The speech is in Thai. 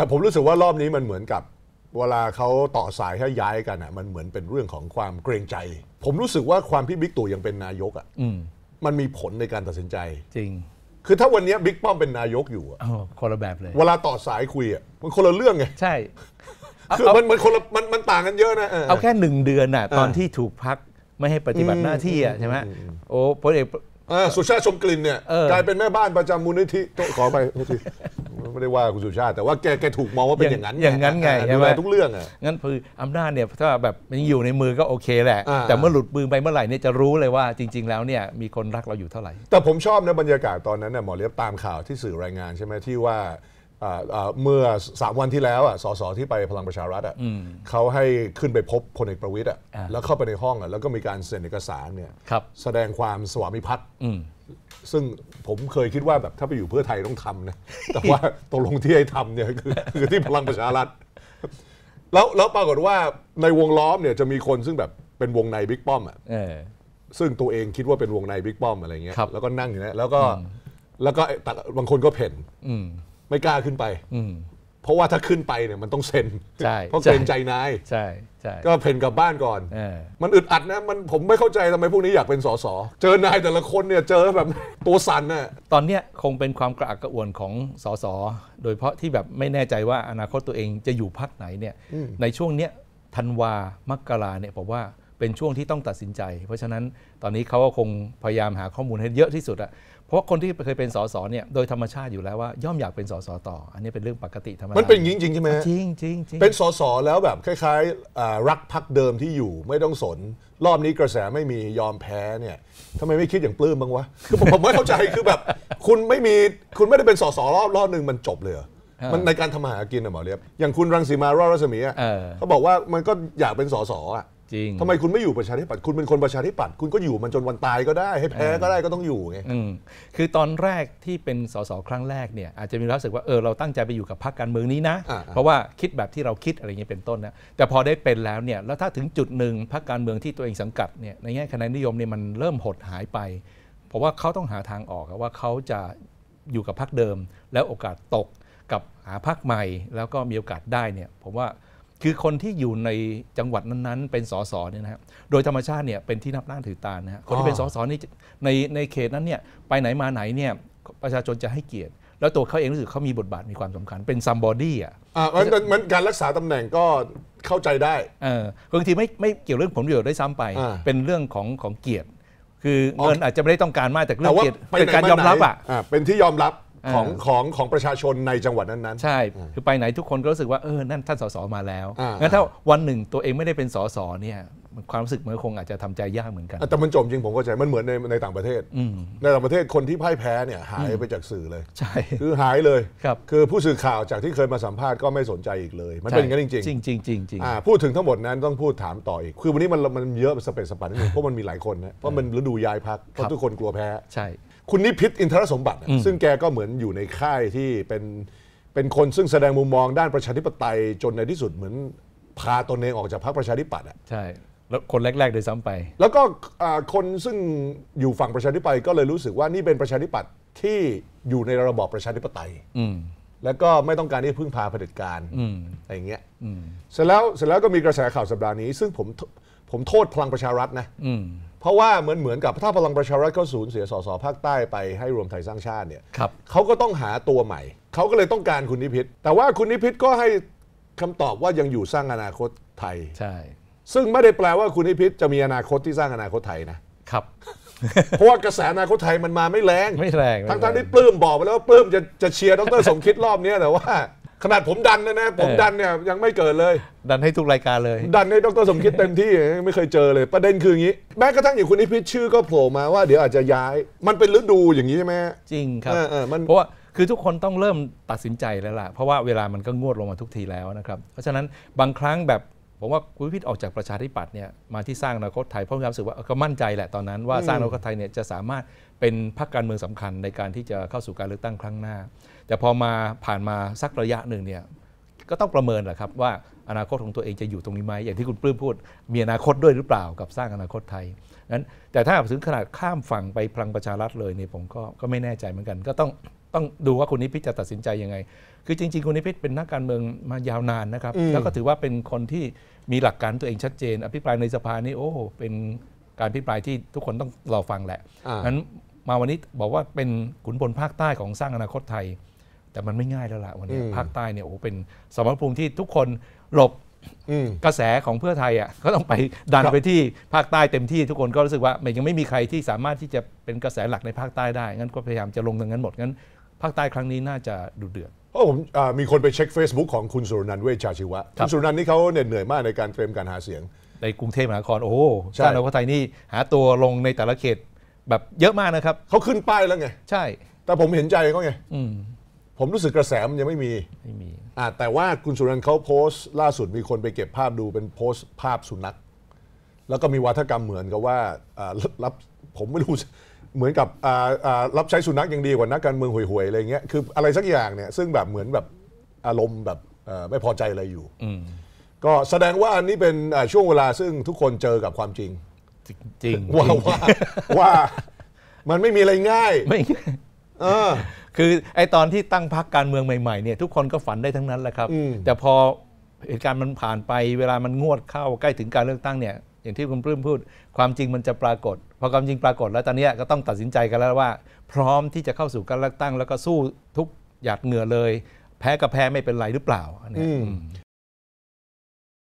แต่ผมรู้สึกว่ารอบนี้มันเหมือนกับ เวลาเขาต่อสายให้ย้ายกันอะ มันเหมือนเป็นเรื่องของความเกรงใจ ผมรู้สึกว่าความที่บิ๊กตู่ยังเป็นนายกอะอืมมันมีผลในการตัดสินใจ จริง คือถ้าวันเนี้ยบิ๊กป้อมเป็นนายกอยู่อะอ๋อคนละแบบเลย เวลาต่อสายคุยอะมันคนละเรื่องไงใช่เอาคือเอามันมันคนละมันมันต่างกันเยอะนะเออเอาแค่หนึ่งเดือนน่ะอ่าตอนที่ถูกพักไม่ให้ปฏิบัติหน้าที่อะใช่ไหมโอ้พลเอกเออสุชาติชมกลิ่นเนี่ยเออกลายเป็นแม่บ้านประจำมูลนิธิโทษขอไปโทษที ไม่ได้ว่าคุณสุชาติ แต่ว่าแกแกถูกมองว่าเป็นอย่างนั้นอย่างนั้นไงเออใช่ดูไหมแลทุกเรื่องอะงั้นคืออำนาจเนี่ยถ้าแบบมันอยู่ในมือก็โอเคแหละอ่าแต่เมื่อหลุดมือไปเมื่อไหร่เนี่ยจะรู้เลยว่าจริง ๆ แล้วเนี่ยมีคนรักเราอยู่เท่าไหร่ แต่ผมชอบนะบรรยากาศตอนนั้นน่ะหมอเลียบตามข่าวที่สื่อรายงานใช่ไหมที่ว่า อ่าอ่าเมื่อสามวันที่แล้วอะสสที่ไปพลังประชารัฐอะเขาให้ขึ้นไปพบพลเอกประวิตยอะอ่า แล้วเข้าไปในห้องอะแล้วก็มีการเซ็นเอกสารเนี่ยครับแสดงความสวามิภักดิ์อืม ซึ่งผมเคยคิดว่าแบบถ้าไปอยู่เพื่อไทยต้องทำนะ แต่ว่าตกลงที่ให้ทำเนี่ยคือคือที่พลังประชารัฐ แล้วแล้วปรากฏว่าในวงล้อมเนี่ยจะมีคนซึ่งแบบเป็นวงในบิ๊กป้อมอะ เออ ซึ่งตัวเองคิดว่าเป็นวงในบิ๊กป้อมอะไรเงี้ย ครับแล้วก็นั่งอยู่นะแล้วก็แล้วก็แต่บางคนก็เพ่นอืม ไม่กล้าขึ้นไป อืม เพราะว่าถ้าขึ้นไปเนี่ยมันต้องเซ็นใช่เพราะเกรงใจนาย ใช่ใช่ก็เพ่นกลับบ้านก่อน เออ มันอึดอัดนะมันผมไม่เข้าใจทำไมพวกนี้อยากเป็นสสเจอนายแต่ละคนเนี่ยเจอแบบ ตัวสั่นน่ะตอนเนี้ยคงเป็นความกระอักกระอ่วนของสสโดยเฉพาะที่แบบไม่แน่ใจว่าอนาคตตัวเองจะอยู่พักไหนเนี่ย ในช่วงเนี้ยธันวามกราเนี่ยผมว่า เป็นช่วงที่ต้องตัดสินใจ เพราะฉะนั้นตอนนี้เขาก็คงพยายามหาข้อมูลให้เยอะที่สุดอะเพราะคนที่เคยเป็นสสเนี่ยโดยธรรมชาติอยู่แล้วว่าย่อมอยากเป็นสสต่อ อันนี้เป็นเรื่องปกติธรรมดามันเป็นอย่างนี้จริงๆใช่ไหมฮะจริงจริงจริงเป็นสสแล้วแบบคล้ายๆอ่ารักพักเดิมที่อยู่ไม่ต้องสน รอบนี้กระแสไม่มียอมแพ้เนี่ยทำไมไม่คิดอย่างปลื้มบ้างวะคือผมผมไม่เข้าใจคือแบบ คุณไม่มีคุณไม่ได้เป็นสสรอบรอบหนึ่งมันจบเลยเหรอมันในการทำมาหากินอะหมอเลียบอย่างคุณรังสีมารอดรัศมีอะเออเขาบอกว่ามันก็อยากเป็นสสอะ จริงทำไมคุณไม่อยู่ประชาธิปัตย์คุณเป็นคนประชาธิปัตย์คุณก็อยู่มันจนวันตายก็ได้ ให้แพ้ก็ได้ก็ต้องอยู่ไงอืมคือตอนแรกที่เป็นสสครั้งแรกเนี่ยอาจจะมีความรู้สึกว่าเออเราตั้งใจไปอยู่กับพรรคการเมืองนี้นะอ่าเพราะว่าคิดแบบที่เราคิดอะไรเงี้ยเป็นต้นนะแต่พอได้เป็นแล้วเนี่ยแล้วถ้าถึงจุดหนึ่งพรรคการเมืองที่ตัวเองสังกัดเนี่ยในแง่คะแนนนิยมเนี่ยมันเริ่มหดหายไปเพราะว่าเขาต้องหาทางออกอะว่าเขาจะอยู่กับพรรคเดิม แล้วโอกาสตกกับหาพรรคใหม่ แล้วก็มีโอกาสได้เนี่ยผมว่า คือคนที่อยู่ในจังหวัดนั้นๆ เป็นสสเนี่ยนะครับโดยธรรมชาติเนี่ยเป็นที่นับหน้าถือตานะฮะคนที่เป็นสสนี่ในในเขตนั้นเนี่ยไปไหนมาไหนเนี่ยประชาชนจะให้เกียรติ แล้วตัวเขาเองรู้สึกเขามีบทบาทมีความสำคัญเป็นซัมบอดี้อะอ่ามันมันมันการรักษาตำแหน่งก็เข้าใจได้เออบางทีไม่ไม่เกี่ยวเรื่องผลประโยชน์ได้วยซ้ำไปอ่าเป็นเรื่องของของเกียรติ คือออเงินอาจจะไม่ได้ต้องการมากแต่เรื่แต่องว่าเกียรติไปเป็นไหนการยอมรับอะาเป็นที่ยอมรับ ของอ่าของของประชาชนในจังหวัดนั้นๆ ใช่ คือไปไหนทุกคนก็รู้สึกว่าเออนั่นท่านสสมาแล้วอ่างั้งั้นถ้าวันหนึ่งตัวเองไม่ได้เป็นสสเนี่ยมันความรู้สึกมันก็คงอาจจะทำใจยากเหมือนกันอะแต่มันจบจริงผมเข้าใจมันเหมือนในในต่างประเทศอืมในต่างประเทศคนที่พ่ายแพ้เนี่ยหายไปจากสื่อเลย ใช่ คือหายเลยครับคือผู้สื่อข่าวจากที่เคยมาสัมภาษณ์ก็ไม่สนใจอีกเลย มันเป็นอย่างนั้นจริงจริงจริงจริงจริงๆอ่าพูดถึงทั้งหมดนั้นต้องพูดถามต่ออีก คือวันนี้มันมันเยอะสะเปะสะปะนิดนึงเพราะมันมีหลายคนนะเพราะมันฤดูย้ายพรรคครัราะทุกคนกลัวแพ้ใช่ คุณนิพิฏฐ์ อินทรสมบัติอะอืมซึ่งแกก็เหมือนอยู่ในค่ายที่เป็นเป็นคนซึ่งแสดงมุมมองด้านประชาธิปไตยจนในที่สุดเหมือนพาตนเองออกจากพรรคประชาธิปัตย์อะใช่แล้วคนแรกๆด้วยซ้ำไป แล้วก็อ่าคนซึ่งอยู่ฝั่งประชาธิปไตยก็เลยรู้สึกว่านี่เป็นประชาธิปัตย์ที่อยู่ในระบอบประชาธิปไตยอืมแล้วก็ไม่ต้องการที่จะพึ่งพาเผด็จการอืมอะไรอย่างเงี้ยอืมเสร็จแล้วเสร็จแล้วก็มีกระแสข่าวสัปดาห์นี้ ซึ่งผมผมโทษพลังประชารัฐนะอืม เพราะว่าเหมือนเหมือนกับถ้าพลังประชารัฐเขาสูญเสียสสภาคใต้ไปให้รวมไทยสร้างชาติเนี่ยครับเขาก็ต้องหาตัวใหม่ เขาก็เลยต้องการคุณนิพิษแต่ว่าคุณนิพิษก็ให้คำตอบว่ายังอยู่สร้างอนาคตไทยใช่ ซึ่งไม่ได้แปลว่าคุณนิพิษจะมีอนาคตที่สร้างอนาคตไทยนะครับเพราะว่ากระแสอนาคตไทยมันมาไม่แรงไม่แรงทั้งไม่ทั้งแรงที่ปลื้มบอกไปแล้วว่าปลื้มจะจะเชียร์ดรสมคิดรอบเนี้ยแต่ว่า ขนาดผมดันนะนะผมเออดันเนี่ยยังไม่เกิดเลย ดันให้ทุกรายการเลย ดันให้ดรสมคิดเต็มที่ไม่เคยเจอเลย ประเด็นคืออย่างนี้ แม้กระทั่งอย่างคุณนิพิษชื่อก็โผล่มาว่าเดี๋ยวอาจจะย้าย มันเป็นฤดูอย่างนี้ใช่ไหมฮะจริงครับเออเออมันเพราะว่าคือทุกคนต้องเริ่มตัดสินใจแล้วล่ะ เพราะว่าเวลามันก็งวดลงมาทุกทีแล้วนะครับ เพราะฉะนั้นบางครั้งแบบ ผมว่าคุณพิพิธออกจากประชาธิปัตย์เนี่ยมาที่สร้างอนาคตไทยเพราะมีความรู้สึกว่าเออก็มั่นใจแหละตอนนั้น ว่าสร้างอนาคตไทยเนี่ยจะสามารถเป็นพรรคการเมืองสำคัญในการที่จะเข้าสู่การเลือกตั้งครั้งหน้า แต่พอมาผ่านมาสักระยะหนึ่งเนี่ยก็ต้องประเมินแหละครับว่าอนาคตของตัวเองจะอยู่ตรงนี้ไหมอย่างที่คุณปลื้มพูด มีอนาคตด้วยหรือเปล่ากับสร้างอนาคตไทยนั้นแต่ถ้าถึงขนาดข้ามฝั่งไปพลังประชารัฐเลยเนี่ยผมก็ก็ไม่แน่ใจเหมือนกัน ก็ต้อง ต้องดูว่าคุณนิพิษจะตัดสินใจยังไง คือจริง ๆ คุณนิพิษเป็นนักการเมืองมายาวนานนะครับอืมแล้วก็ถือว่าเป็นคนที่มีหลักการตัวเองชัดเจน อภิปรายในสภานี่โอ้โหเป็นการอภิปรายที่ทุกคนต้องรอฟังแหละอ่านั้นมาวันนี้บอกว่าเป็นขุนพลภาคใต้ของสร้างอนาคตไทย แต่มันไม่ง่ายแล้วล่ะวันนี้อืมภาคใต้เนี่ยโอ้โหเป็นสมรภูมิที่ทุกคนหลบอืมกระแสของเพื่อไทยอะก็ต้องไปดันครับไปที่ภาคใต้เต็มที่ทุกคนก็รู้สึกว่ามันยังไม่มีใครที่สามารถที่จะเป็นกระแสหลักในภาคใต้ได้งั้นก็พยายามจะลงตรงนั้นหมดงั้น ภาคใต้ครั้งนี้น่าจะดุเดือดเพราะผมอ่ามีคนไปเช็ค Facebook ของคุณสุรนันท์เวชชาชีวะครัคุบณสุรนันท์นี่เขาเหน็ดเหนื่อยมากในการเตรียมการหาเสียง ในกรุงเทพมหานคร โอ้โหใช่สร้างอนาคตไทยนี่หาตัวลงในแต่ละเขตแบบเยอะมากนะครับ เขาขึ้นป้ายแล้วไง ใช่ แต่ผมเห็นใจเขาไงอืมผมรู้สึกกระแสมันยังไม่มีไม่มีอ่าแต่ว่าคุณสุรนันท์เขาโพสต์ล่าสุดมีคนไปเก็บภาพดูเป็นโพสต์ภาพสุนัข แล้วก็มีวัฒกรรมเหมือนกับว่าอ่ารับรับผมไม่รู้ เหมือนกับอ่าอ่ารับใช้สุนัขยังดีกว่านักการเมืองห่วยๆอะไรเงี้ยคืออะไรสักอย่างเนี่ยซึ่งแบบเหมือนแบบอารมณ์แบบเอ่อไม่พอใจอะไรอยู่อืมก็แสดงว่าอันนี้เป็นอ่าช่วงเวลาซึ่งทุกคนเจอกับความจริง จริงว่าว่าว่ามันไม่มีอะไรง่ายไม่เออคือไอตอนที่ตั้งพักการเมืองใหม่ๆเนี่ยทุกคนก็ฝันได้ทั้งนั้นแหละครับอืมแต่พอเหตุการณ์มันผ่านไปเวลามันงวดเข้าใกล้ถึงการเลือกตั้งเนี่ย อย่างที่คุณปลื้มพูด ความจริงมันจะปรากฏ พอความจริงปรากฏแล้วตอนเนี้ยก็ต้องตัดสินใจกันแล้วว่า พร้อมที่จะเข้าสู่การเลือกตั้ง แล้วก็สู้ทุกหยาดเหงื่อเลย แพ้ก็แพ้ไม่เป็นไรหรือเปล่าอันเนี้ยอืมอืม